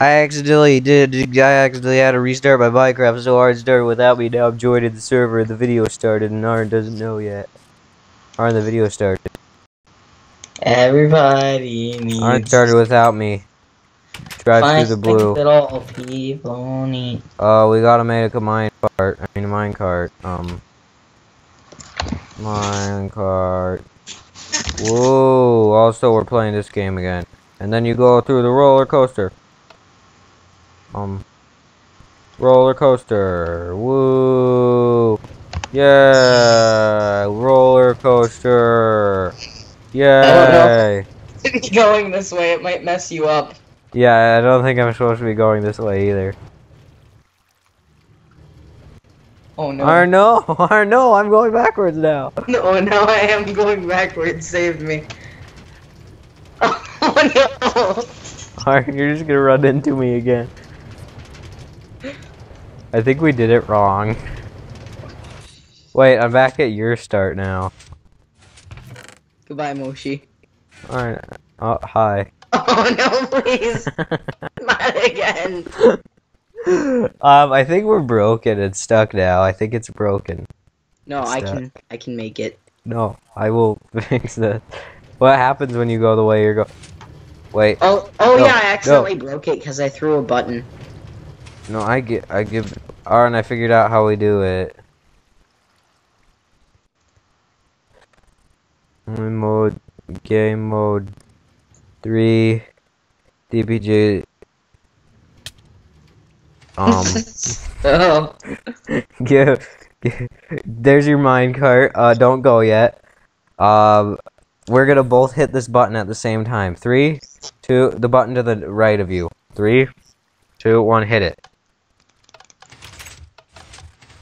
I accidentally did. I accidentally had to restart my Minecraft, so Arn started without me. Now I'm joined joining the server, and the video started, and Arn doesn't know yet. Arn, the video started. Everybody needs Arn started without me. Drive find through the blue. Little people need. Uh, we gotta make a mine cart. I mean, a mine cart. Um, mine cart. Whoa! Also, we're playing this game again, and then you go through the roller coaster. Um, roller coaster. Woo! Yeah! Roller coaster. Yay! Going this way, it might mess you up. Yeah, I don't think I'm supposed to be going this way either. Oh no. Or no, or no, I'm going backwards now. No, now I am going backwards. Save me. Oh no. Alright, you're just gonna run into me again. I think we did it wrong. Wait, I'm back at your start now. Goodbye, Moshi. Alright. Oh, hi. Oh no, please. Not again. um, I think we're broken. It's stuck now. I think it's broken. No, I can I can make it. No, I will fix this. What happens when you go the way you're going? Wait, Oh, oh No, yeah, I accidentally broke it because I threw a button. No, I get, I give. Alright, I figured out how we do it. Game mode, game mode, three, DPJ. Um, oh. give, give, there's your minecart. Uh, don't go yet. Um, we're gonna both hit this button at the same time. Three, two, the button to the right of you. Three, two, one, hit it.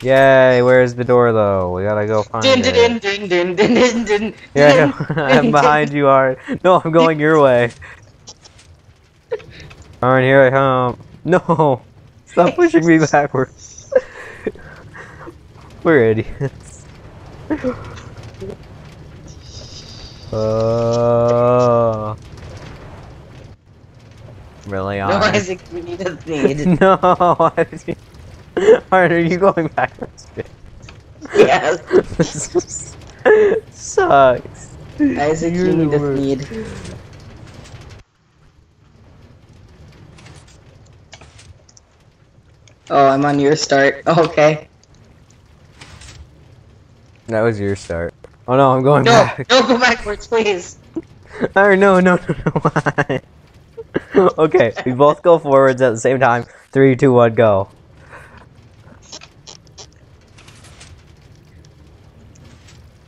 Yay! Where's the door though? We gotta go find Din it. din din din din din din. Yeah. I'm behind you, Art. No, I'm going your way. Alright, here I come. No! Stop pushing me backwards. We're idiots. Uh, really, No, Art? Isaac, we need a need. no! You... Are you going backwards? yes. sucks. Isaac, You're you need a need. Oh, I'm on your start. Okay. That was your start. Oh no, I'm going No, back. don't go backwards, please. Oh no, no, no, no, why? okay, we both go forwards at the same time. Three, two, one, go.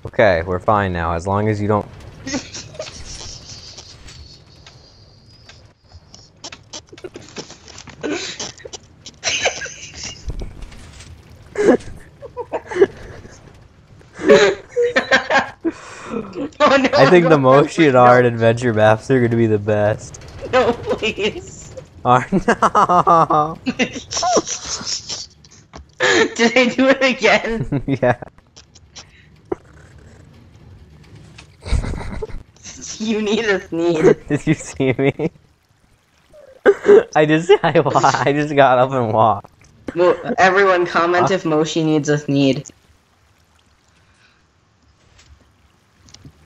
Okay, we're fine now, as long as you don't... oh no. I think the Moshi. Art adventure maps are gonna be the best. No, please. Art, no! Did I do it again? yeah. You need a need. Did you see me? I just I, wa- I just got up and walked. Well, everyone comment if Moshi needs a need.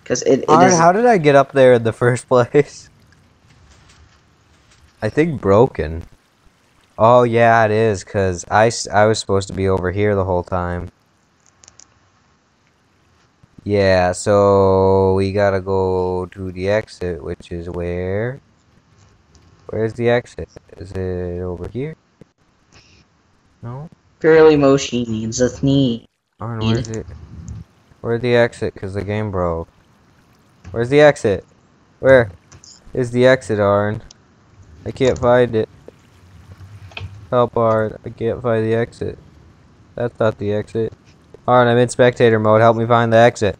Because it, it is. how did I get up there in the first place? I think broken. Oh yeah, it is cuz I I was supposed to be over here the whole time. Yeah, so we got to go to the exit, which is where Where's the exit? Is it over here? No? Purely Moshi needs a knee. Arn, where's it? Where's the exit? Cause the game broke. Where's the exit? Where is the exit, Arn? I can't find it. Help, Arn. I can't find the exit. That's not the exit. Arn, I'm in spectator mode. Help me find the exit.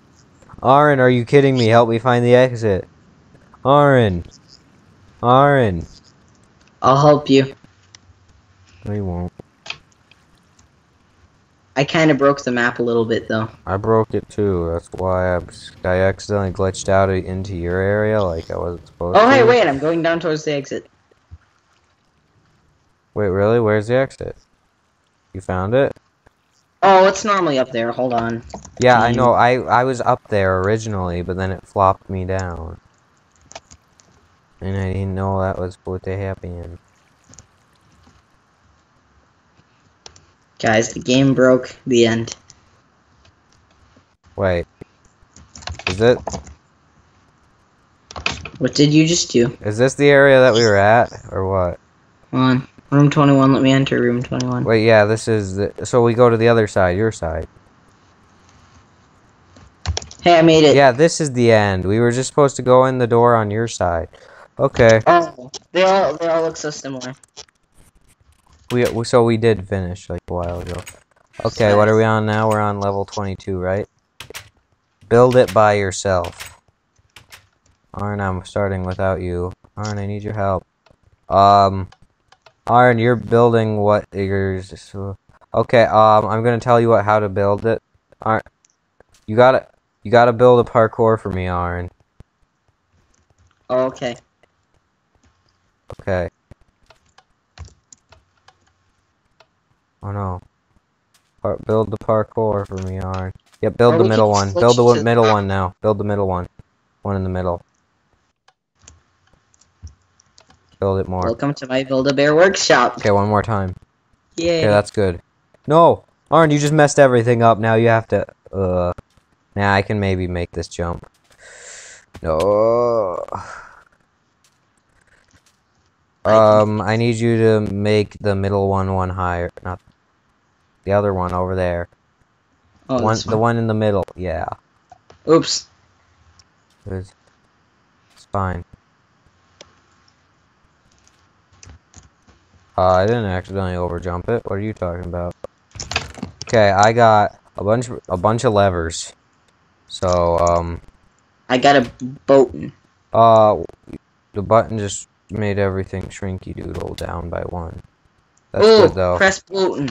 Arn, are you kidding me? Help me find the exit. Arn. Arn. I'll help you. No, you won't. I kind of broke the map a little bit though. I broke it too. That's why I, I accidentally glitched out into your area like I wasn't supposed oh, to. Oh hey, wait! I'm going down towards the exit. Wait, really? Where's the exit? You found it? Oh, it's normally up there. Hold on. Yeah, I know. I I was up there originally, but then it flopped me down. And I didn't know that was what to happen. Guys, the game broke. The end. Wait. Is it What did you just do? is this the area that we were at or what? Hold on. Room 21. Let me enter room 21. Wait, yeah, this is the so we go to the other side, your side. Hey, I made it. Yeah, this is the end. We were just supposed to go in the door on your side. Okay. Oh, they all they all look so similar. We, we so we did finish like a while ago. Okay, what are we on now? We're on level 22, right? Build it by yourself. Arn, I'm starting without you. Arn, I need your help. Um, Arn, you're building what yours. Okay, um, I'm gonna tell you what how to build it. Arn, you gotta you gotta build a parkour for me. Oh, okay. Okay. Oh no. Par build the parkour for me, Arn. Yep, build Or the middle one. Build the middle one now. Build the middle one. One in the middle. Build it more. Welcome to my Build-A-Bear workshop. Okay, one more time. Yay. Okay, that's good. No! Arn, you just messed everything up. Now you have to, uh... Now I can maybe make this jump. No. Um, I need you to make the middle one one higher. Not the other one over there. oh, one, the one in the middle. Yeah, Oops. it's, it's fine. Uh, I didn't accidentally overjump it. What are you talking about? Okay, I got a bunch, a bunch of levers. So, um, I got a button. uh, the button just made everything shrinky doodle down by one. That's Ooh, good though. press button.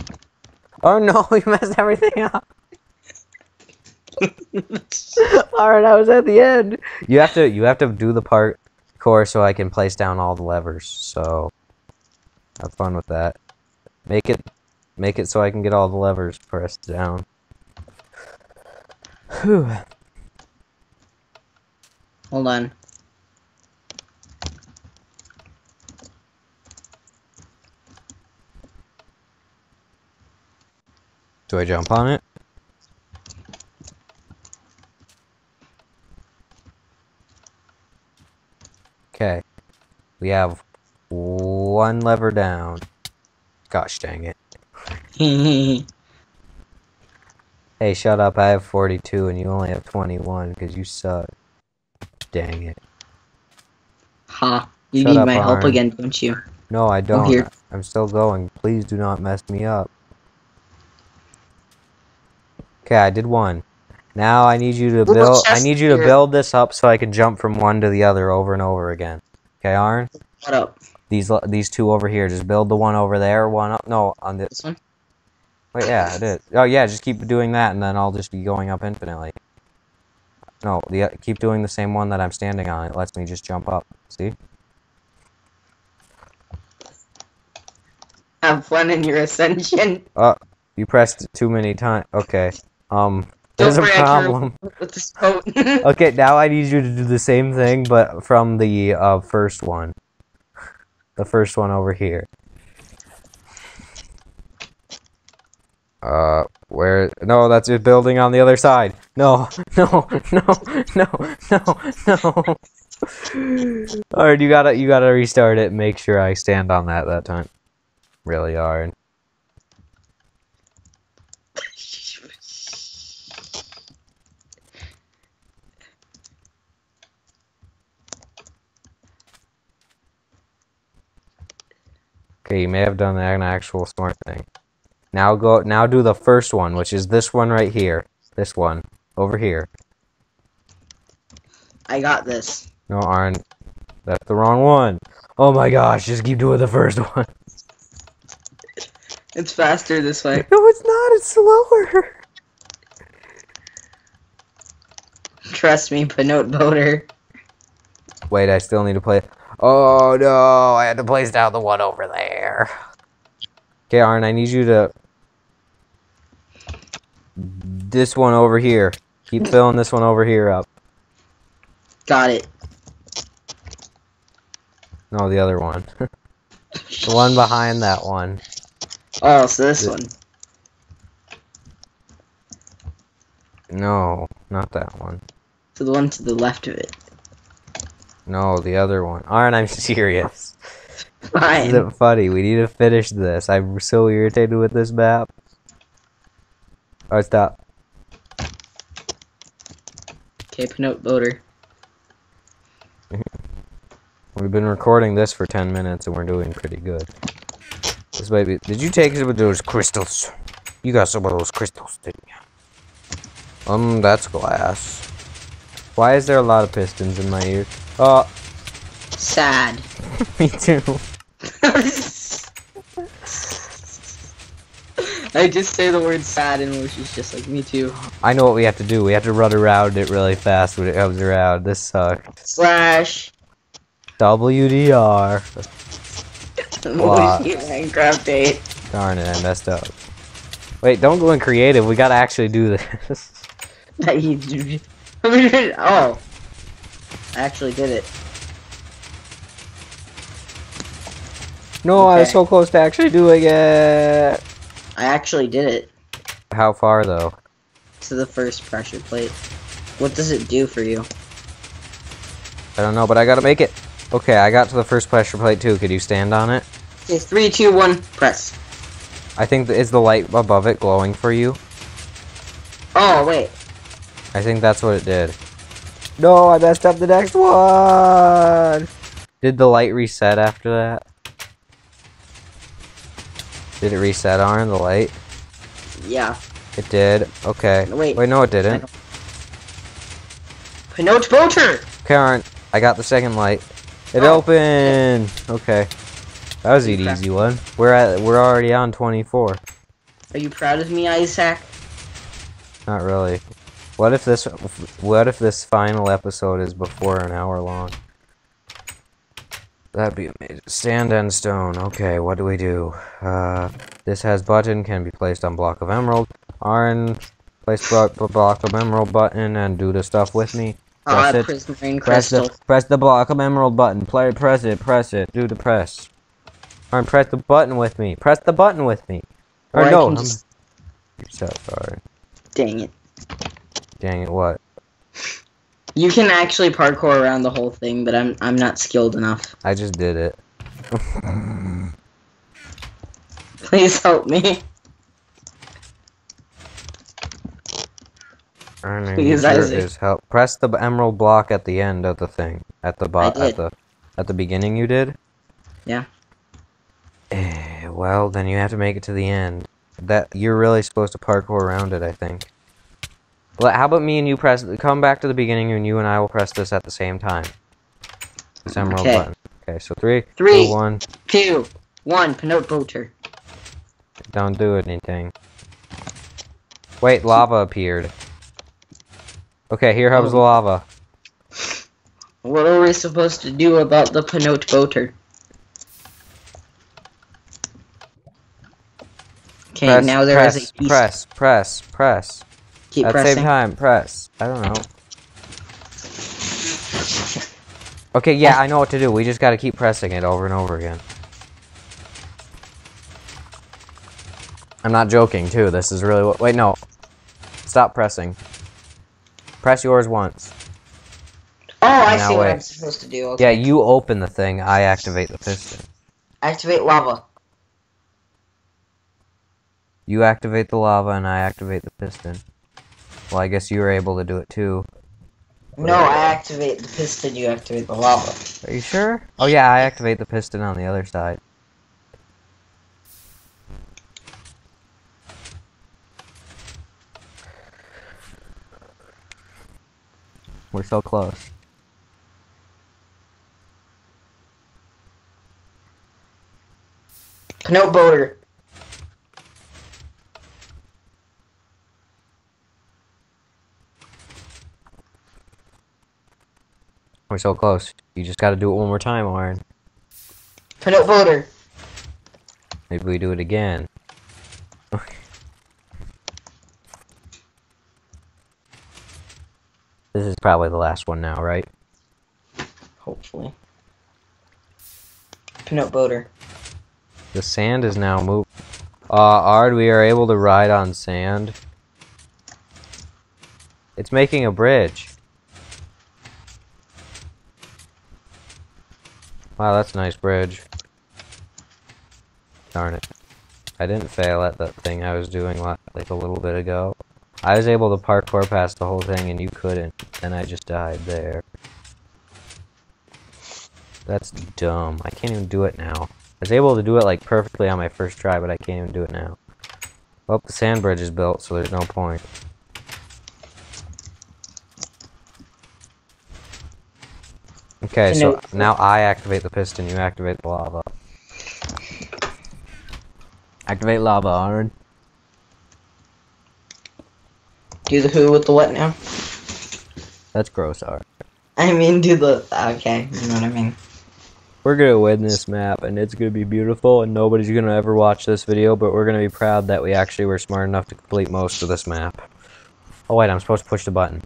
Oh no, you messed everything up. Alright, I was at the end. You have to you have to do the part core so I can place down all the levers. So have fun with that. Make it make it so I can get all the levers pressed down. Whew. Hold on. Do I jump on it? Okay. We have one lever down. Gosh dang it. Hey, shut up. I have 42 and you only have 21 because you suck. Dang it. ha. You Shut need up, my help Arn. again, don't you? No, I don't. here. I'm still going. Please do not mess me up. Okay, I did one. Now I need you to Little build. I need you to build this up so I can jump from one to the other over and over again. Okay, Arn. What up? These these two over here. Just build the one over there. One up. No, on. This one? Wait, yeah, I did. Oh yeah, just keep doing that, and then I'll just be going up infinitely. No, the uh, keep doing the same one that I'm standing on. It lets me just jump up. See? Have fun in your ascension. Uh, You pressed it too many times. Okay. Um, Don't there's a worry, I can problem. Okay, now I need you to do the same thing, but from the uh, first one. The first one over here. Uh, where? No, that's it. Building on the other side. No, no, no, no, no, no. Alright, you gotta, you gotta restart it. Make sure I stand on that that time. Really hard. Okay, you may have done an actual smart thing. Now go. Now do the first one, which is this one right here. This one over here. I got this. No, Arn, that's the wrong one. Oh my gosh! Just keep doing the first one. It's faster this way. No, it's not. It's slower. Trust me, Panote Boater. Wait, I still need to play. Oh no! I had to place down the one over there. Okay, Arn, I need you to. This one over here. Keep filling this one over here up. Got it. No, the other one. the one behind that one. Oh, so this The- one. No, not that one. So the one to the left of it. No, the other one. Arn, I'm serious. This Fine. isn't funny. We need to finish this. I'm so irritated with this map. Alright, stop. Okay, Pinote Boater. We've been recording this for 10 minutes and we're doing pretty good. This might be. Did you take some of those crystals? You got some of those crystals, didn't you? Um, that's glass. Why is there a lot of pistons in my ear? Oh, Sad. me too. I just say the word sad and Moshi's just like, me too. I know what we have to do. We have to run around it really fast when it comes around. This sucks. Slash. WDR. Minecraft 8. Darn it, I messed up. Wait, don't go in creative. We gotta actually do this. That you do- oh. I actually did it. no, I was so close to actually doing it. I actually did it. How far though? To the first pressure plate. What does it do for you? I don't know, but I gotta make it. Okay, I got to the first pressure plate too. Could you stand on it? Okay, three, two, one, press. I think is the light above it glowing for you? Oh, wait. I think that's what it did. No, I messed up the next one. Did the light reset after that? Did it reset on the light? Yeah. It did. Okay. Wait. Wait, no, it didn't. Wait, no, it's Pinote Boater! Karen, I got the second light. It Oh. opened. Okay. That was an Okay. easy one. We're at we're already on 24. Are you proud of me, Isaac? Not really. What if this what if this final episode is before an hour long? That'd be amazing. Sand and stone. Okay, what do we do? Uh, this has button can be placed on block of emerald. Arn, place blo- blo- block of emerald button and do the stuff with me. Ah, Press it. prismarine Press crystal. the press the block of emerald button. Play press it, press it, do the press. Arn, press the button with me. Press the button with me. Or Or no, I'm just- so sorry. Dang it. Dang it, what? You can actually parkour around the whole thing, but I'm I'm not skilled enough. I just did it. Please help me. Please, Isaac. is help. Press the emerald block at the end of the thing. At the bot at the at the beginning you did? Yeah. Eh, well, then you have to make it to the end. That you're really supposed to parkour around it, I think. How about me and you press come back to the beginning and you and I will press this at the same time. This emerald Okay. button. Okay, so three, Three. two, one. Two, one, Pinote Boater. Don't do anything. Wait, lava appeared. Okay, here comes the Oh. lava. What are we supposed to do about the Pinote Boater? Okay, press, now there is press, a piece. press, press, press. Keep At the same time, press. I don't know. Okay, yeah, I know what to do. We just gotta keep pressing it over and over again. I'm not joking, too. This is really what. Wait, no. Stop pressing. Press yours once. Oh, I Now see what. I'm supposed to do. Okay. Yeah, you open the thing, I activate the piston. Activate lava. You activate the lava, and I activate the piston. Well, I guess you were able to do it, too. No, I activate the piston, you activate the lava. Are you sure? Oh, yeah, I activate the piston on the other side. We're so close. Pinote Boater. We're so close. You just gotta do it one more time, Aaron. Pinote Boater. Maybe we do it again. this is probably the last one now, right? Hopefully. Peanut butter. The sand is now moved. Uh, Ard, we are able to ride on sand. It's making a bridge. Wow, that's a nice bridge. Darn it. I didn't fail at that thing I was doing like a little bit ago. I was able to parkour past the whole thing and you couldn't. And I just died there. That's dumb. I can't even do it now. I was able to do it like perfectly on my first try, but I can't even do it now. Well, the sand bridge is built, so there's no point. Okay, so now I activate the piston, you activate the lava. Activate lava, Aaron. Do the who with the what now? That's gross, Aaron. I mean, do the... Okay, you know what I mean. We're gonna win this map, and it's gonna be beautiful, and nobody's gonna ever watch this video, but we're gonna be proud that we actually were smart enough to complete most of this map. Oh wait, I'm supposed to push the button.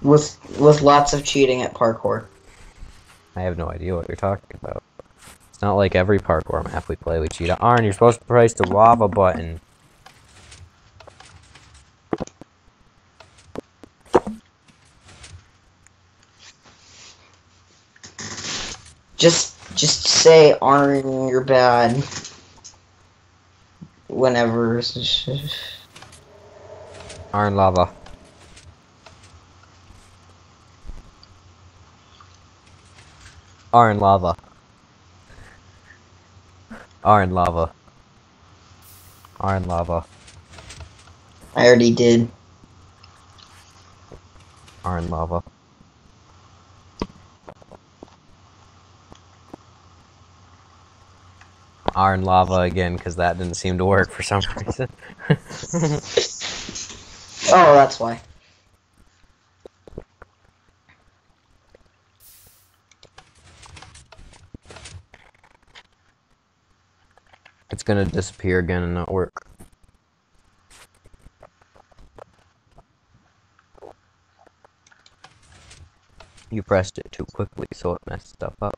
With, with lots of cheating at parkour. I have no idea what you're talking about. It's not like every parkour map we play we cheat. Arn, you're supposed to press the lava button. Just, just say Arn, you're bad. Whenever. Arn lava. Iron lava. Iron lava. Iron lava. I already did. Iron lava. Iron lava again, because that didn't seem to work for some reason. oh, that's why. It's gonna disappear again and not work. You pressed it too quickly, so it messed stuff up.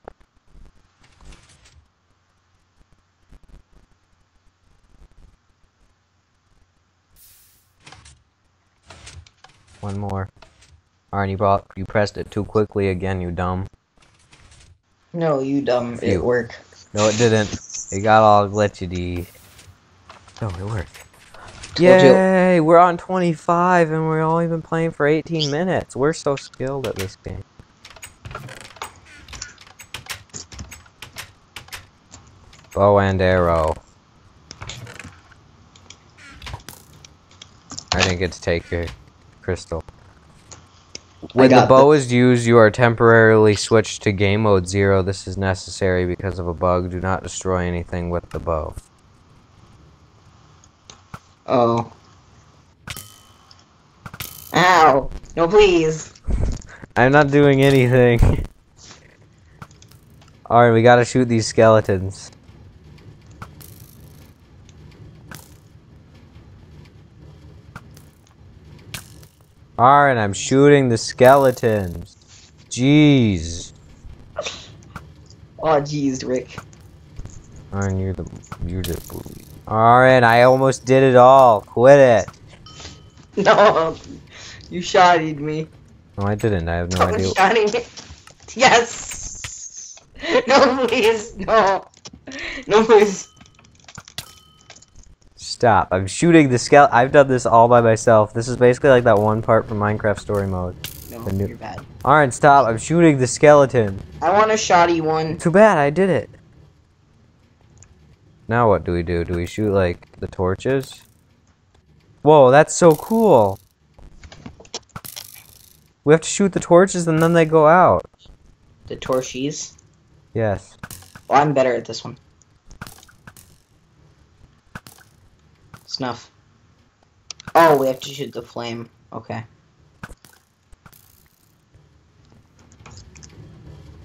One more. Arnie you you pressed it too quickly again, you dumb. No, you dumb. It worked. No, it didn't. It got all glitchy. Oh, it worked. Yay! We're on 25 and we're only been playing for 18 minutes. We're so skilled at this game. Bow and arrow. I didn't get to take your crystal. When the bow the is used, you are temporarily switched to game mode 0. This is necessary because of a bug. Do not destroy anything with the bow. Oh. Ow! No, please! I'm not doing anything. Alright, we gotta shoot these skeletons. Alright, I'm shooting the skeletons. Jeez. Oh, jeez, Rick. Alright, you're the you're the bully. Alright, I almost did it all. Quit it. No, you shotted me. No, I didn't. I have no Someone idea. Shotting me. Yes. No, please, no. No, please. Stop. I'm shooting the skeleton. I've done this all by myself. This is basically like that one part from Minecraft Story Mode. No, new... you're bad. Alright, stop. I'm shooting the skeleton. I want a shoddy one. Too bad, I did it. Now what do we do? Do we shoot, like, the torches? Whoa, that's so cool. We have to shoot the torches and then they go out. The torches? Yes. Well, I'm better at this one. Snuff. Oh, we have to shoot the flame. Okay.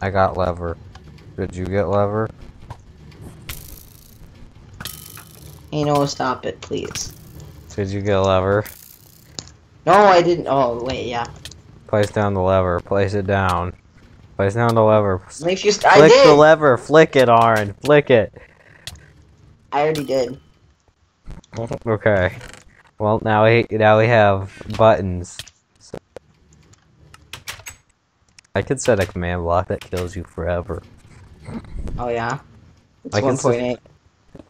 I got lever. Did you get lever? Hey, no, stop it, please. Did you get a lever? No, I didn't. Oh, wait, yeah. Place down the lever. Place it down. Place down the lever. Make you. St- I Flick the lever. Flick it, Aaron. Flick it. I already did. Okay. Well, now we now we have buttons. So I could set a command block that kills you forever. Oh yeah. It's I can one point eight.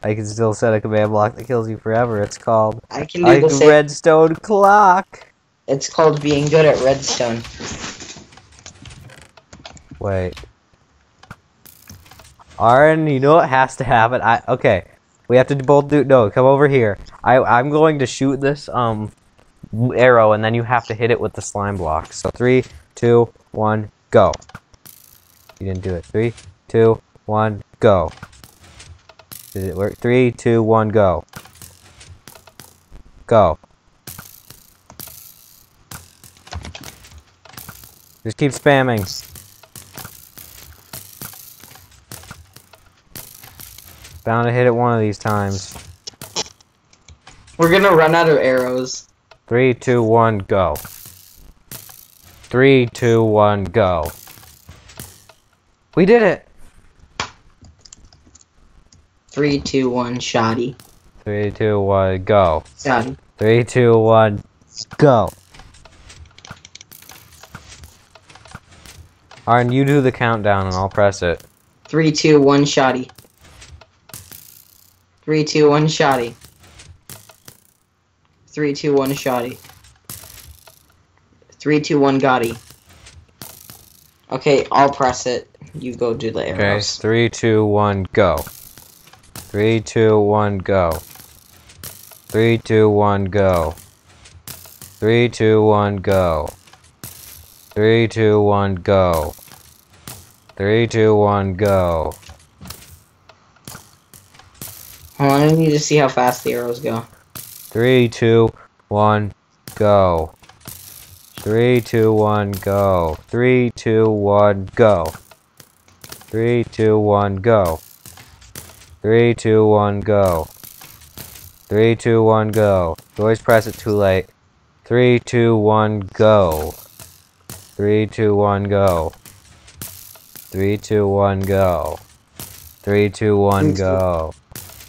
I can still set a command block that kills you forever. It's called I can do the same. redstone clock. It's called being good at redstone. Wait. Aaron, you know what has to happen? I okay. We have to both do no, come over here. I I'm going to shoot this um arrow and then you have to hit it with the slime block. So three, two, one, go. You didn't do it. Three, two, one, go. Did it work? Three, two, one, go. Go. Just keep spamming. Bound to hit it one of these times. We're gonna run out of arrows. Three, two, one, go. Three, two, one, go. We did it! Three, two, one, shoddy. Three, two, one, go. Shoddy. Three, two, one, go. Arn, you do the countdown and I'll press it. Three, two, one, shoddy. Three, two, one, shoddy. Three, two, one, shoddy. Three, two, one, Gotti. Okay, I'll press it. You go do the arrows. Okay, three, two, one, go. Three, two, one, go. Three, two, one, go. Three, two, one, go. Three, two, one, go. Three, two, one, go. I need to see how fast the arrows go. Three, two, one, go. Three, two, one, go. Three, two, one, go. Three, two, one, go. Three, two, one, go. Three, two, one, go. You always press it too late. Three, two, one, go. Three, two, one, go. Three, two, one, go. Three, two, one, go.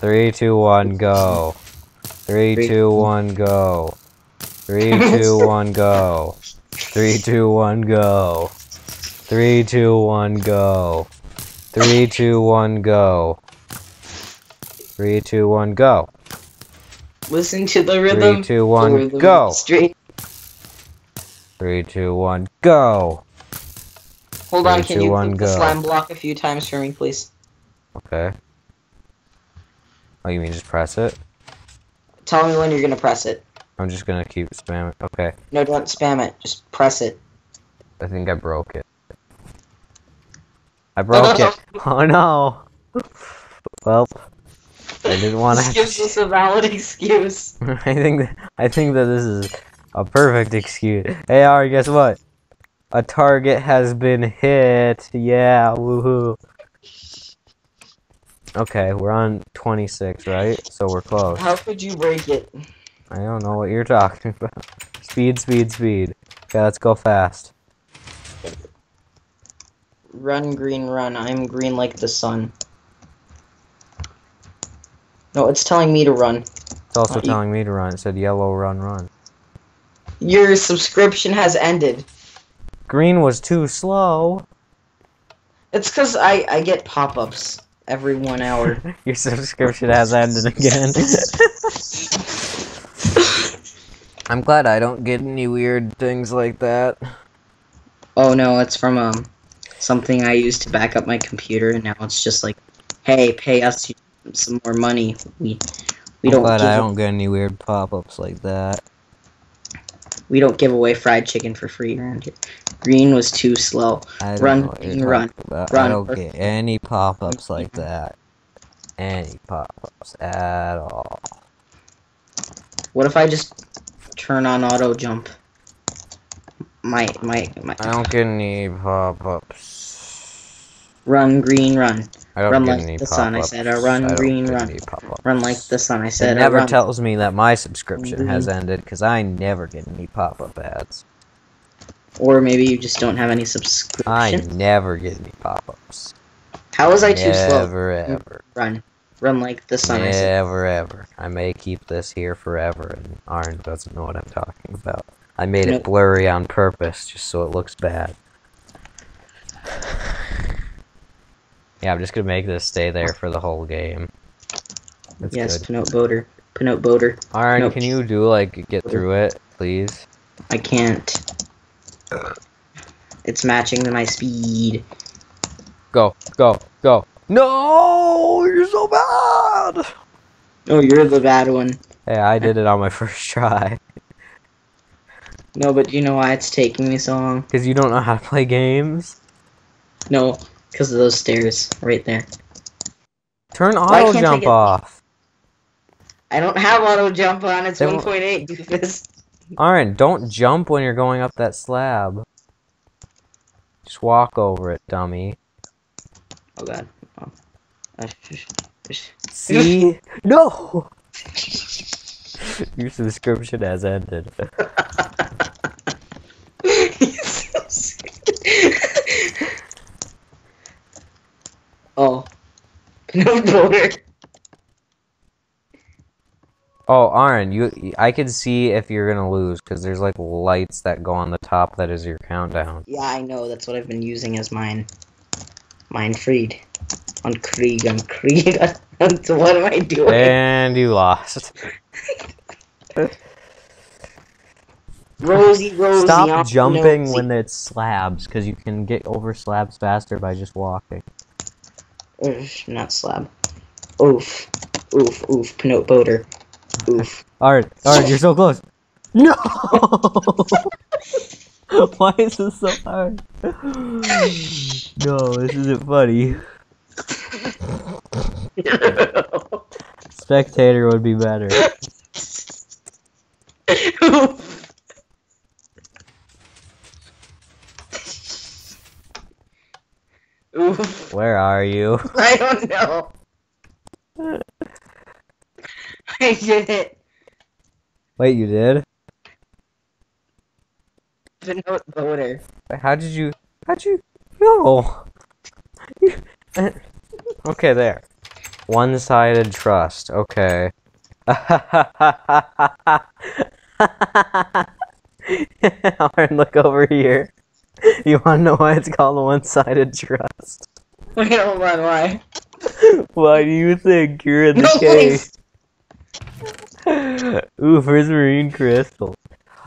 Three, two, one, go. Three, two, one, go. Three, two, one, go. Three, two, one, go. Three, two, one, go. Three, two, one, go. Three, two, one, go. Listen to the rhythm. Three, two, one, rhythm go. Straight. Three, two, one, go. Hold on, can two, you one, click the slime block a few times for me, please? Okay. Oh, you mean just press it? Tell me when you're gonna press it. I'm just gonna keep spamming. Okay. No, don't spam it. Just press it. I think I broke it. I broke it. Oh no. Well, I didn't want to. This gives us a valid excuse. I think that I think that this is a perfect excuse. Hey, Ari, guess what? A target has been hit. Yeah, woohoo. Okay, we're on 26, right? So we're close. How could you break it? I don't know what you're talking about. Speed, speed, speed. Okay, let's go fast. Run, green, run. I'm green like the sun. No, it's telling me to run. It's also you- telling me to run. It said yellow, run, run. Your subscription has ended. Green was too slow. It's because I, I get pop ups every one hour. Your subscription has ended again. I'm glad I don't get any weird things like that. oh no, it's from um something I used to back up my computer, and now it's just like, hey, pay us some more money. We we I'm don't glad I don't get any weird pop-ups like that. We don't give away fried chicken for free around here. Green was too slow. Run, know what you're Green, run. about. Run. I don't get any pop-ups like mm-hmm. that. Any pop-ups at all. What if I just turn on auto jump? My my my I don't get any pop-ups. run green run. I Run like the sun, I said, run, I green, run. Run like the sun. I said. uh, never tells me that my subscription has Mhm. ended because I never get any pop-up ads. Or maybe you just don't have any subscriptions. I never get any pop-ups. How was I too slow? Never ever. Run. Run like the sun. I said. Never ever. I may keep this here forever, and Arn doesn't know what I'm talking about. I made Nope. it blurry on purpose just so it looks bad. Yeah, I'm just gonna make this stay there for the whole game. That's yes, good. Boater. Boater. Nope. can you do like get through it, please? I can't. It's matching to my speed. Go, go, go. No, you're so bad. Oh, you're the bad one. Hey, I did it on my first try. No, but do you know why it's taking me so long? Cause you don't know how to play games. No, because of those stairs right there. Turn Why auto can't I jump get- off. I don't have auto jump on. It's 1.8, doofus. Aaron, don't jump when you're going up that slab. Just walk over it, dummy. Oh god. Oh. See? no! Your subscription has ended. He's so sick. Oh. No boater. Oh, Aaron, you, I can see if you're gonna lose because there's like lights that go on the top. That is your countdown. Yeah, I know. That's what I've been using as mine. Mine freed. On Krieg, on Krieg. so what am I doing? And you lost. Rosie, Rosie. Stop jumping when it's slabs because you can get over slabs faster by just walking. Oof, not slab. Oof. Oof, oof. Pinot boater. Oof. Alright, alright, you're so close. No! Why is this so hard? No, this isn't funny. Spectator would be better. Oof. Where are you? I don't know. I did it. Wait, you did? Pinot boater. Wait, How did you? How'd you? No. okay, there. One-sided trust. Okay. Aaron, look over here. You want to know why it's called one-sided trust? Wait, hold on, why? Why do you think you're in the No, cave? Ooh, prismarine crystal.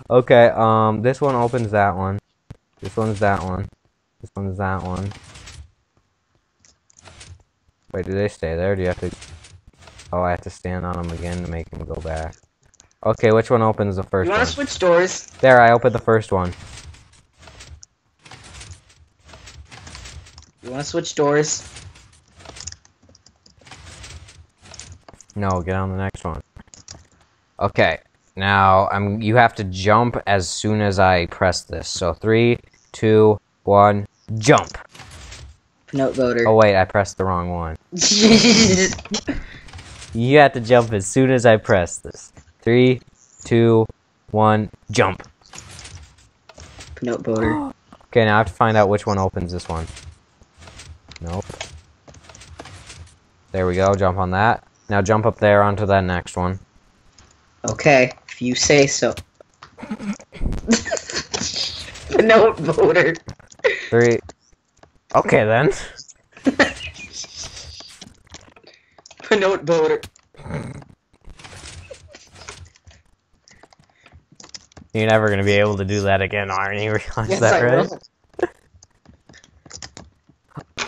Okay, um, this one opens that one. This one's that one. This one's that one. Wait, do they stay there? Do you have to? Oh, I have to stand on them again to make them go back. Okay, which one opens the first You one? wanna switch doors? There, I opened the first one. You wanna switch doors? No, get on the next one. Okay, now I'm. You have to jump as soon as I press this. So three, two, one, jump. Pinot voter. Oh wait, I pressed the wrong one. You have to jump as soon as I press this. Three, two, one, jump. Pinot voter. Okay, now I have to find out which one opens this one. Nope. There we go. Jump on that. Now jump up there onto that next one. Okay, if you say so. Pinot voter. Three. Okay then. Pinot voter. You're never gonna be able to do that again, aren't you? Realize Yes, that, I right? will.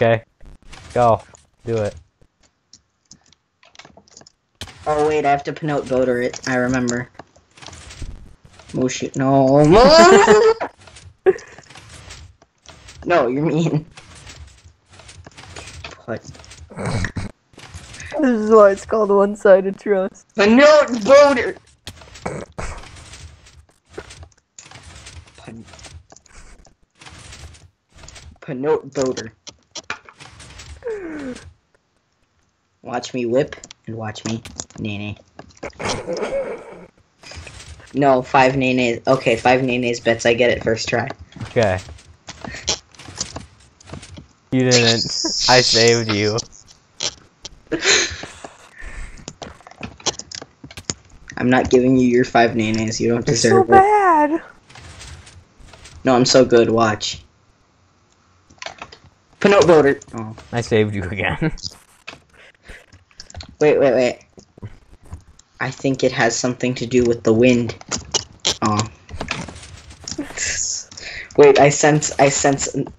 Okay. Go. Do it. Oh wait, I have to Pinot voter it. I remember. Oh shit, no. no, you're mean. What? This is why it's called one-sided trust. Pinot voter. Pin- Pinot voter. Watch me whip and watch me nene. No, five nays. Okay, five nenes bets. I get it first try. Okay. You didn't. I saved you. I'm not giving you your five nenes. You don't You're so deserve it. bad. No, I'm so good. Watch. Pinot voter. Oh, I saved you again. wait, wait, wait. I think it has something to do with the wind. Oh. Wait, I sense. I sense. an-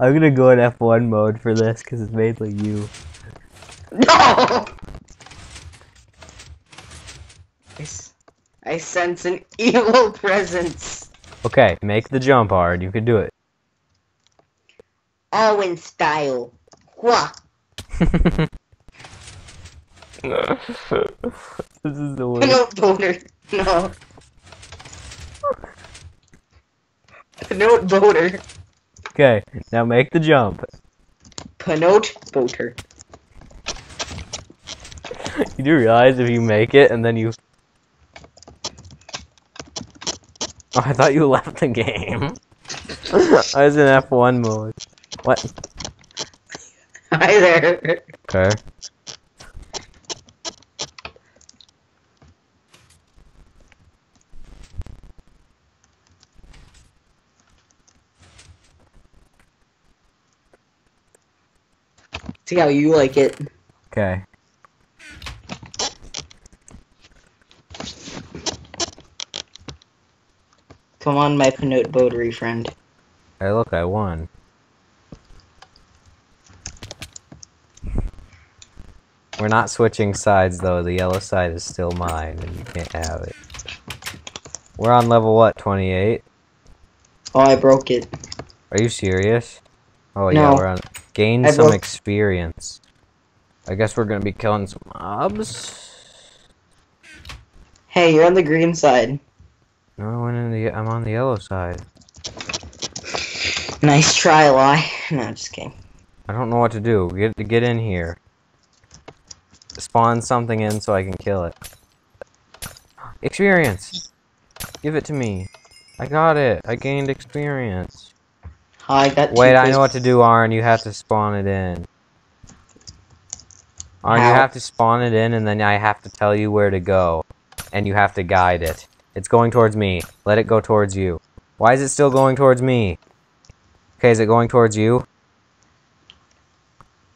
I'm gonna go in F1 mode for this because it's mainly you. No. I, s- I sense an evil presence. Okay, make the jump hard. You can do it. All in style. Wha. this is the worst. Pinot voter. No. Pinot voter. Okay, now make the jump. Pinot voter. You do realize if you make it and then you. Oh, I thought you left the game. I was in F1 mode. What? Hi there. Okay. See how you like it. Okay. Come on, my Pinot votery friend. Hey, look, I won. We're not switching sides, though. The yellow side is still mine, and you can't have it. We're on level, what, 28? Oh, I broke it. Are you serious? Oh, yeah, we're on... Gain I some experience. I guess we're gonna be killing some mobs? Hey, you're on the green side. No, I went in the... I'm on the yellow side. Nice try, lie. No, just kidding. I don't know what to do. Get get in here. Spawn something in so I can kill it. Experience. Give it to me. I got it. I gained experience. I got. Wait, I know what to do, Arn. You have to spawn it in. Arn, you have to spawn it in, and then I have to tell you where to go, and you have to guide it. It's going towards me. Let it go towards you. Why is it still going towards me? Okay, is it going towards you?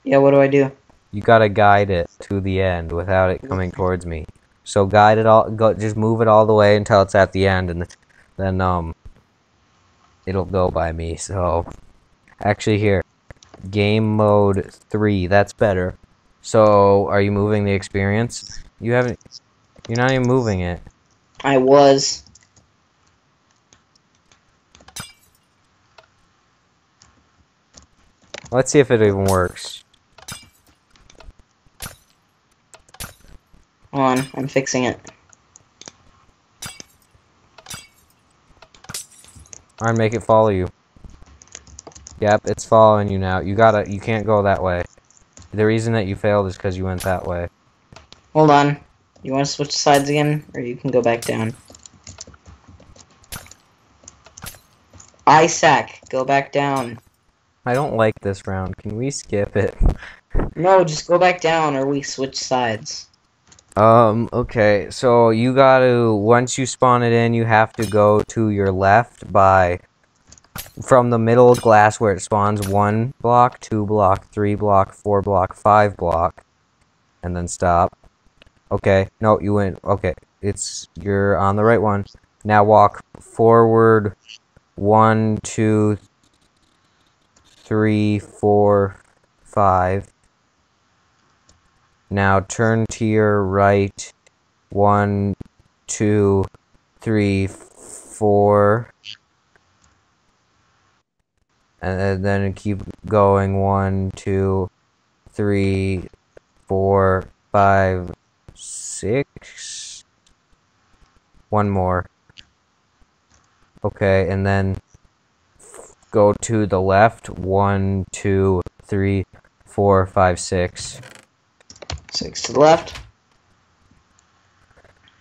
Yeah, what do I do? You gotta guide it to the end without it coming towards me. So guide it all. Go, just move it all the way until it's at the end, and then um, it'll go by me. So, actually, here, game mode three. That's better. So, are you moving the experience? You haven't. You're not even moving it. I was. Let's see if it even works. Hold on, I'm fixing it. Alright, make it follow you. Yep, it's following you now. You gotta. You can't go that way. The reason that you failed is because you went that way. Hold on. You want to switch sides again, or you can go back down? Isaac, go back down. I don't like this round. Can we skip it? No, just go back down, or we switch sides. Um, okay, so you gotta, once you spawn it in, you have to go to your left by, from the middle glass where it spawns, one block, two block, three block, four block, five block, and then stop. Okay, no, you went, okay, it's, you're on the right one. Now walk forward, one, two, three, four, five. Now turn to your right. One, two, three, four. And then keep going. One, two, three, four, five, six. One more. Okay, and then go to the left. One, two, three, four, five, six. Six to the left.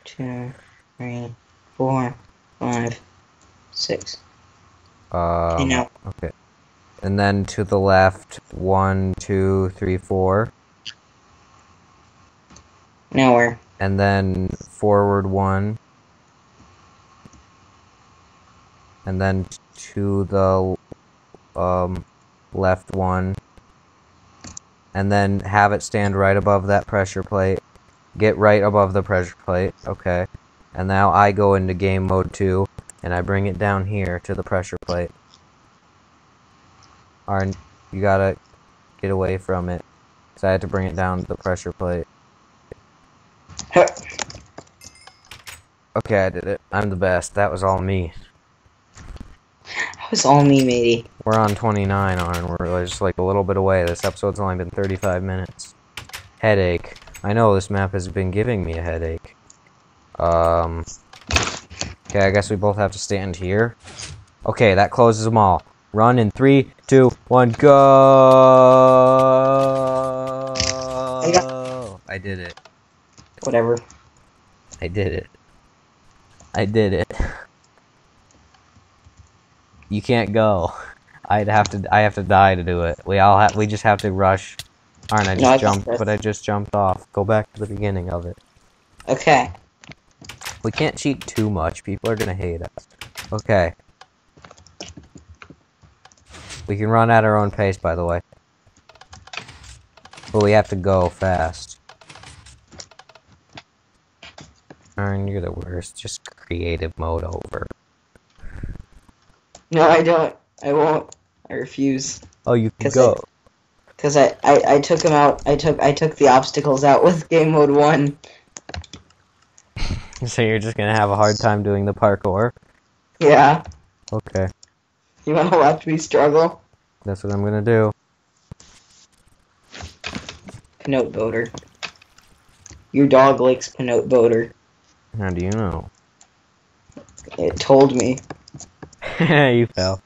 Two, three, four, five, six. Um, Okay, now Okay. And then to the left. One, two, three, four. Now where? And then forward one. And then to the um, left one. And then have it stand right above that pressure plate. Get right above the pressure plate. Okay. And now I go into game mode 2. And I bring it down here to the pressure plate. Arn, you gotta get away from it. So I had to bring it down to the pressure plate. Okay, I did it. I'm the best. That was all me. That was all me, matey. We're on 29, Arn. We're just like a little bit away. This episode's only been 35 minutes. Headache. I know this map has been giving me a headache. Um. Okay, I guess we both have to stand here. Okay, that closes them all. Run in three, two, one, go! I did it. Whatever. I did it. I did it. You can't go. I'd have to. I have to die to do it. We all have. We just have to rush. Aren't I No, just I jumped? just- But I just jumped off. Go back to the beginning of it. Okay. We can't cheat too much. People are gonna hate us. Okay. We can run at our own pace, by the way. But we have to go fast. You're the worst. Just creative mode over. No, I don't. I won't. I refuse. Oh, you can 'Cause go. Cause I, I, I took him out. I took I took the obstacles out with game mode one. So you're just gonna have a hard time doing the parkour? Yeah. Okay, You wanna watch me struggle? that's what I'm gonna do. Pinote boater. Your dog likes Pinote boater. How do you know? It told me. you fell.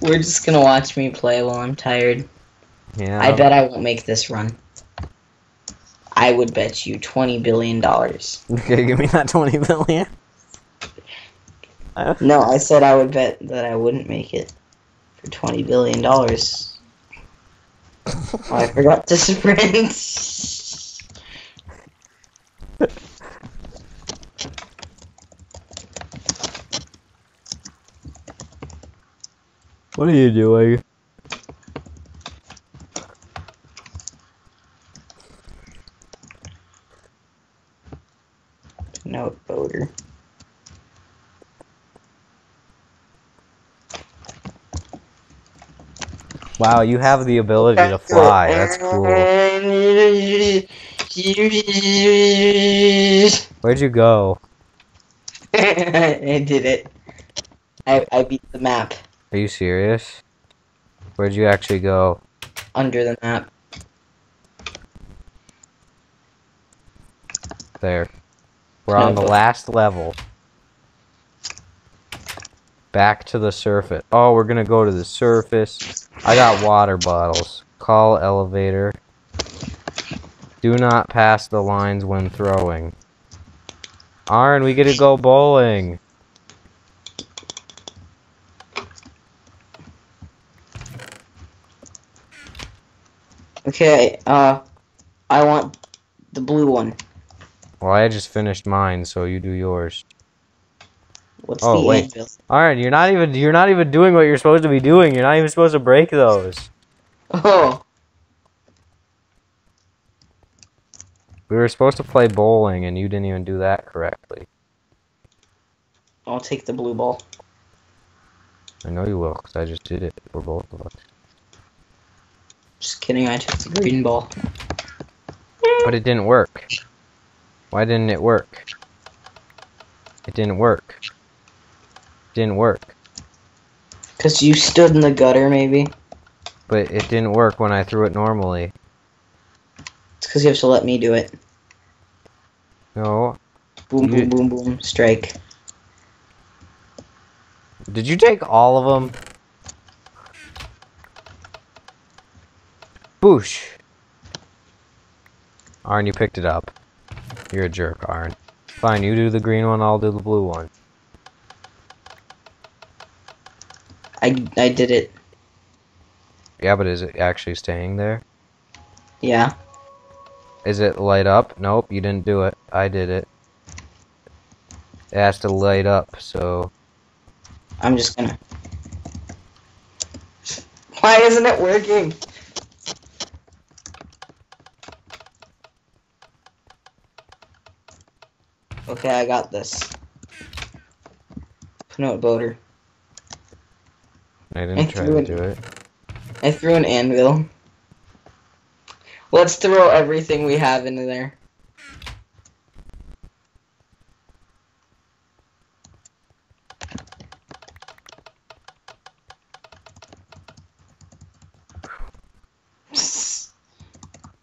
We're just gonna watch me play while I'm tired. Yeah. I bet I won't make this run. I would bet you twenty billion dollars. Okay, give me that 20 billion. No, I said I would bet that I wouldn't make it for twenty billion dollars. oh, I forgot to sprint. What are you doing? Pinote boater. Wow, you have the ability to fly. That's cool. Where'd you go? I did it. I, I beat the map Are you serious? Where'd you actually go? under the map. There. We're on the last level. Back to the surface. Oh, we're gonna go to the surface. I got water bottles. Call elevator. Do not pass the lines when throwing. Arn, we get to go bowling. Okay, uh, I want the blue one. Well, I just finished mine, so you do yours. What's Oh, the wait. anvil? Arn, you're not even you're not even doing what you're supposed to be doing. You're not even supposed to break those. Oh, We were supposed to play bowling, and you didn't even do that correctly. I'll take the blue ball. I know you will, because I just did it for both of us. Just kidding, I took the green ball. But it didn't work. Why didn't it work? It didn't work. It didn't work. Cause you stood in the gutter, maybe. But it didn't work when I threw it normally. It's cause you have to let me do it. No, Boom, You- boom, boom, boom, strike. Did you take all of them? Boosh. Arn, you picked it up. You're a jerk, Arn. Fine, you do the green one, I'll do the blue one. I I did it. Yeah, but is it actually staying there? Yeah. Is it light up? Nope, you didn't do it. I did it. It has to light up, so... I'm just gonna. Why isn't it working? Okay, I got this. Note boater. I didn't Thank try to do it. I threw an anvil. Let's throw everything we have into there.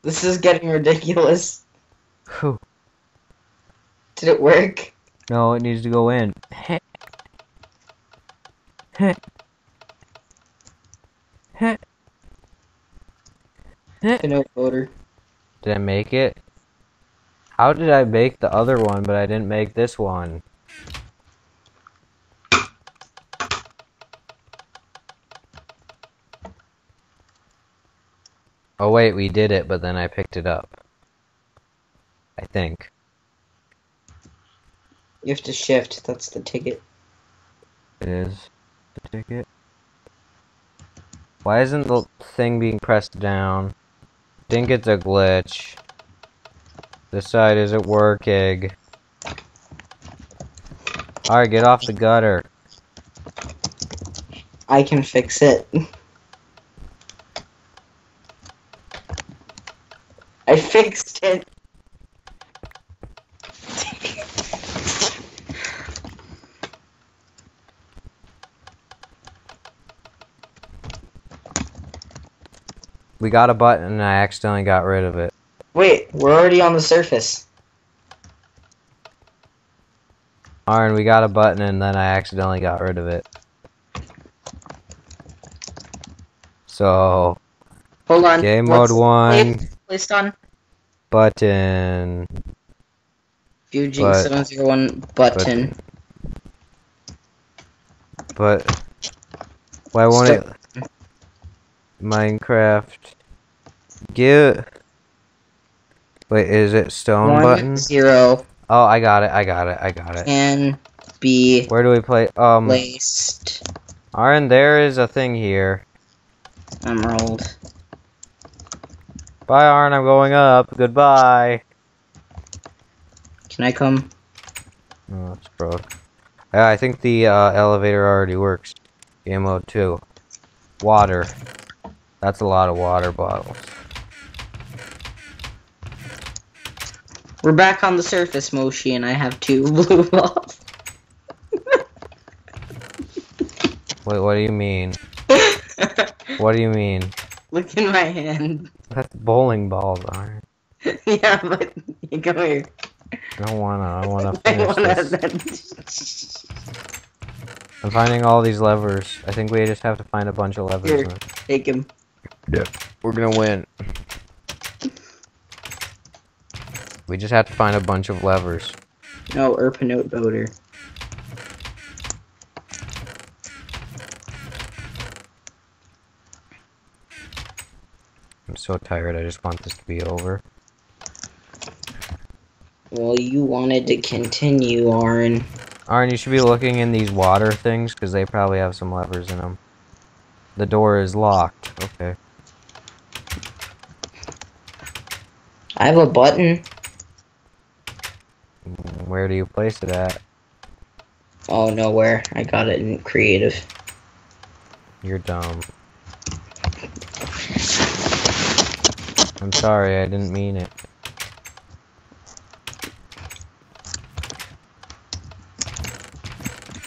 This is getting ridiculous. Whew. Did it work? No, it needs to go in. Eh. The note. Did I make it? How did I make the other one, but I didn't make this one? Oh wait, we did it, but then I picked it up. I think. You have to shift. That's the ticket. It is the ticket. Why isn't the thing being pressed down? Think it's a glitch. This side isn't working. Alright, get off the gutter. I can fix it. I fixed it. We got a button and I accidentally got rid of it. Wait, we're already on the surface. Alright, we got a button and then I accidentally got rid of it. So, Hold on. game mode Let's- one, Wait, Placed on. button. Fuging But- 701 button. But why won't it Minecraft get Wait, is it stone One button? zero Oh, I got it. I got it. I got it. can be Where do we play? Um, placed. Aaron, there is a thing here. Emerald. Bye, Aaron. I'm going up. Goodbye. Can I come? Oh, it's broke. Yeah, I think the uh, elevator already works. Game mode 2. Water. That's a lot of water bottles. We're back on the surface, Moshi, and I have two blue balls. Wait, what do you mean? What do you mean? Look in my hand. That's bowling balls, Aaron. yeah, but you come here. I don't wanna. I wanna I wanna this. I'm finding all these levers. I think we just have to find a bunch of levers. Here. take him. We're gonna win. We just have to find a bunch of levers. No, Urpanote boater. I'm so tired. I just want this to be over. Well, you wanted to continue, Aaron. Aaron, you should be looking in these water things because they probably have some levers in them. The door is locked. Okay. I have a button. Where do you place it at? Oh, nowhere. I got it in creative. You're dumb. I'm sorry, I didn't mean it.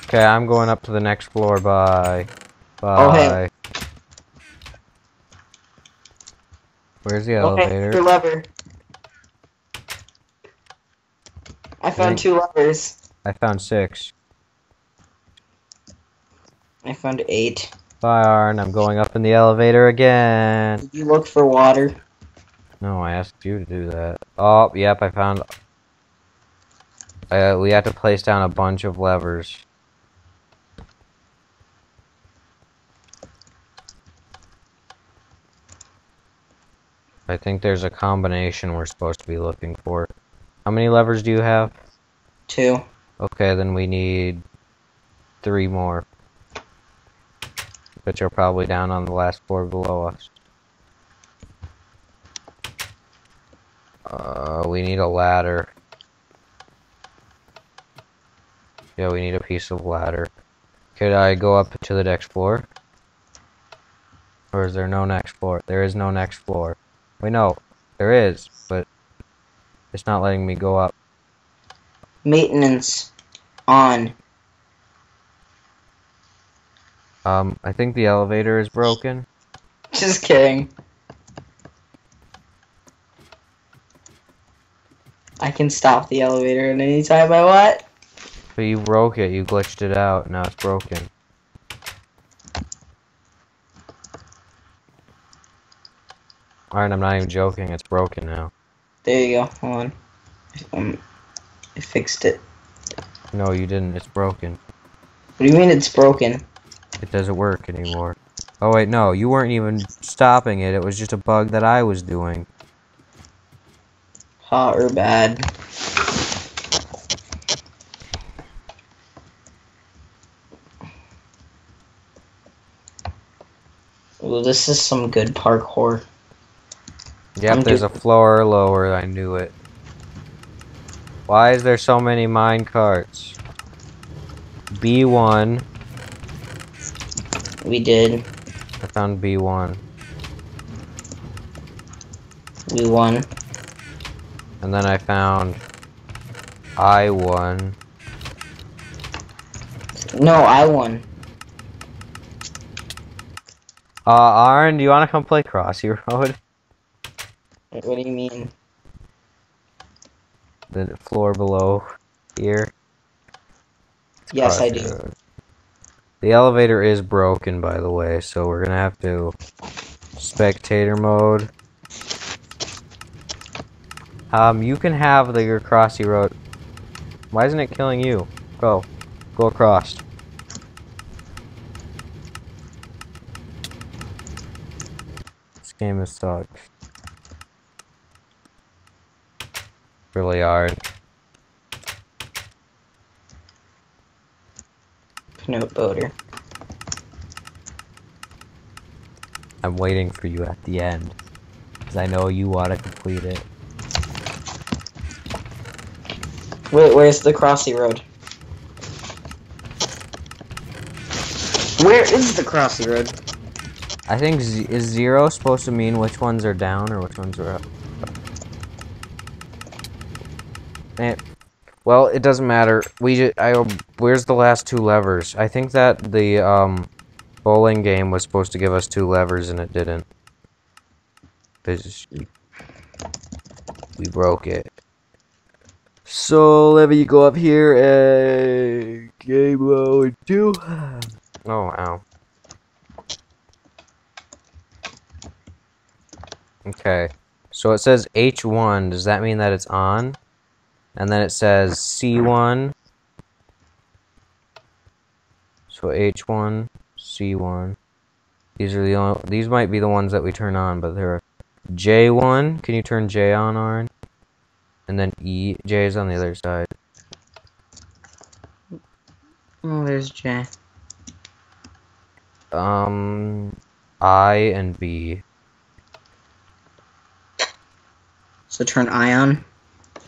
Okay, I'm going up to the next floor. Bye. Bye. Oh, hey. Where's the Okay, elevator? your lever. I found two levers. I found six. I found eight. Bye, Arn. I'm going up in the elevator again. Did you look for water? No, I asked you to do that. Oh, yep, I found... Uh, we have to place down a bunch of levers. I think there's a combination we're supposed to be looking for. How many levers do you have? Two. Okay, then we need three more. But you're probably down on the last floor below us. Uh, we need a ladder. Yeah, we need a piece of ladder. Could I go up to the next floor? Or is there no next floor? There is no next floor. Wait, no. There is, but it's not letting me go up. Maintenance on. Um, I think the elevator is broken. Just kidding. I can stop the elevator at any time I want. But you broke it, you glitched it out, now it's broken. Alright, I'm not even joking, it's broken now. There you go. Hold on. Um, I fixed it. No, you didn't, it's broken. What do you mean it's broken? It doesn't work anymore. Oh wait, no, you weren't even stopping it, it was just a bug that I was doing. Hot or bad? Ooh, this is some good parkour. Yep, I'm there's a floor lower, I knew it. Why is there so many mine carts? B1, We did. I found B1. We won. And then I found I1. No, I won. Uh, Aaron, do you want to come play Crossy Road? What do you mean? The floor below here. It's Yes, I do. Road. The elevator is broken, by the way, so we're gonna have to spectator mode. Um, you can have the your Crossy Road. Why isn't it killing you? Go, go across. This game is sucks. Really hard. Note boater. I'm waiting for you at the end. Because I know you want to complete it. Wait, where's the Crossy Road? Where is the Crossy Road? I think z is zero supposed to mean which ones are down or which ones are up? Eh, well, it doesn't matter. We I where's the last two levers? I think that the um bowling game was supposed to give us two levers and it didn't. We broke it. So let me go up here and game mode two. Oh ow. Okay. So it says H1. Does that mean that it's on? And then it says C1. So H1, C1. These are the only, these might be the ones that we turn on, but they're J1. Can you turn J on, Arn? And then E, J is on the other side. Oh, there's J. Um, I and B. So turn ion.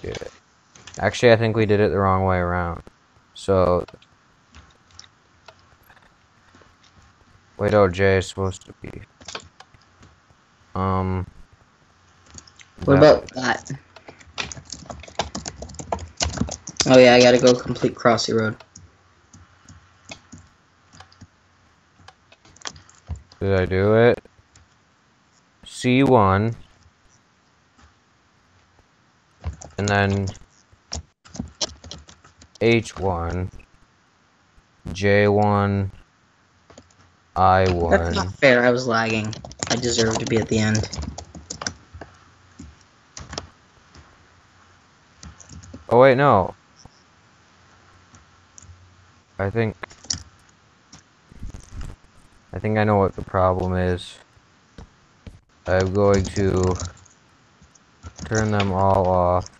Yeah. Actually, I think we did it the wrong way around. So. Wait, oh, J is supposed to be. Um. What that- about that? Oh yeah, I gotta go complete Crossy Road. Did I do it? C1. And then H1. J1. I1. That's not fair. I was lagging. I deserve to be at the end. Oh wait, no. I think I think I know what the problem is. I'm going to turn them all off.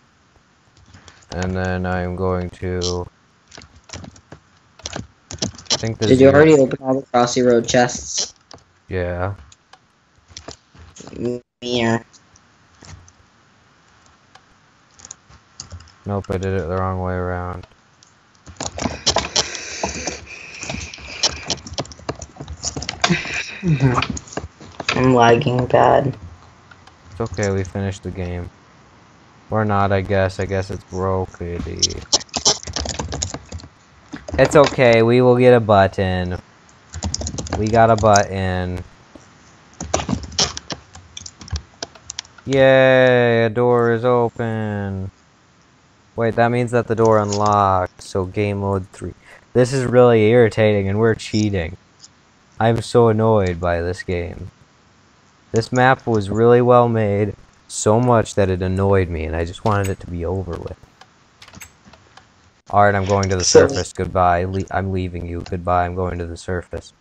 And then I'm going to I think this Did you already open all the Crossy Road chests? Yeah. Yeah. Nope, I did it the wrong way around. I'm lagging bad. It's okay, we finished the game. Or not, I guess. I guess it's brokety. It's okay, we will get a button. We got a button. Yay, a door is open. Wait, that means that the door unlocked, so game mode 3. This is really irritating and we're cheating. I'm so annoyed by this game. This map was really well made, so much that it annoyed me, and I just wanted it to be over with. Alright, I'm going to the So- surface. Goodbye. Le I'm leaving you. Goodbye. I'm going to the surface.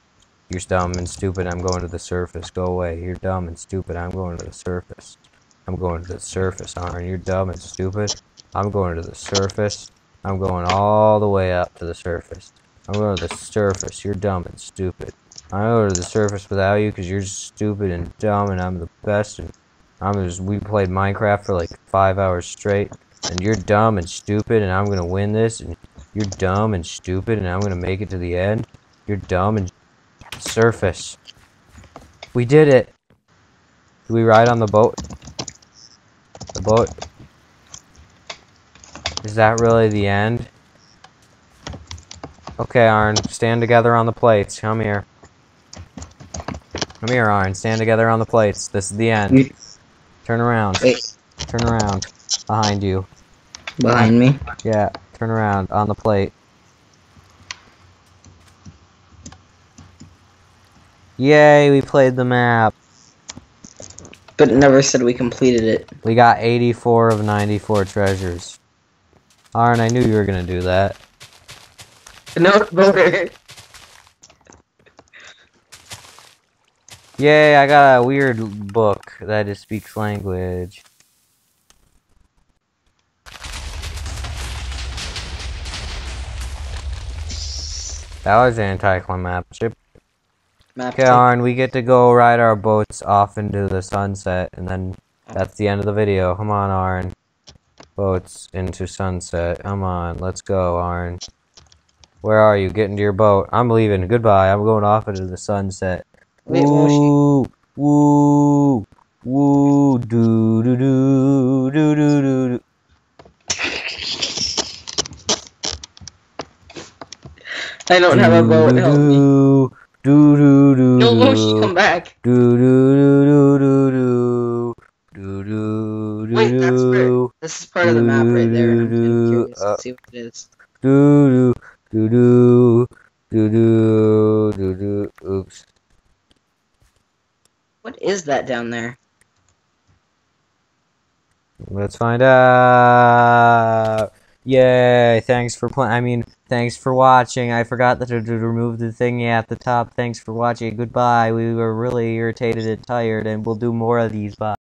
You're dumb and stupid. I'm going to the surface. Go away. You're dumb and stupid. I'm going to the surface. I'm going to the surface, Aaron. You're dumb and stupid. I'm going to the surface. I'm going all the way up to the surface. I'm going to the surface. You're dumb and stupid. I go to the surface without you because you're stupid and dumb, and I'm the best. And I'm just we played Minecraft for like five hours straight, and you're dumb and stupid, and I'm gonna win this. And you're dumb and stupid, and I'm gonna make it to the end. You're dumb and surface. We did it. Do we ride on the boat? The boat. Is that really the end? Okay, Arn, stand together on the plates. Come here. Come here, Arn. Stand together on the plates. This is the end. You- Turn around. Wait, Turn around. Behind you. behind me? Yeah, turn around on the plate. Yay, we played the map. But it never said we completed it. We got 84 of 94 treasures. Arn, I knew you were gonna do that. No, Yay, I got a weird book that just speaks language. That was anticlimactic. Okay. Arn, we get to go ride our boats off into the sunset, and then that's the end of the video. Come on, Arn. Boats into sunset. Come on, let's go, Arn. Where are you? Get into your boat. I'm leaving. Goodbye. I'm going off into the sunset bit more shoot. Woo, woo, do do do do. doo doo. doo. I don't have a bow to help me. Do do do. No, won't she come back. Do do do do do do do do. do. Wait, that's where. This is part of the map right there. I'm curious to see what it is. Do do do do do do do. Oops. What is that down there? Let's find out. Yay! Thanks for playing. I mean, thanks for watching. I forgot to, remove the thingy at the top. Thanks for watching. Goodbye. We were really irritated and tired, and we'll do more of these. Bye.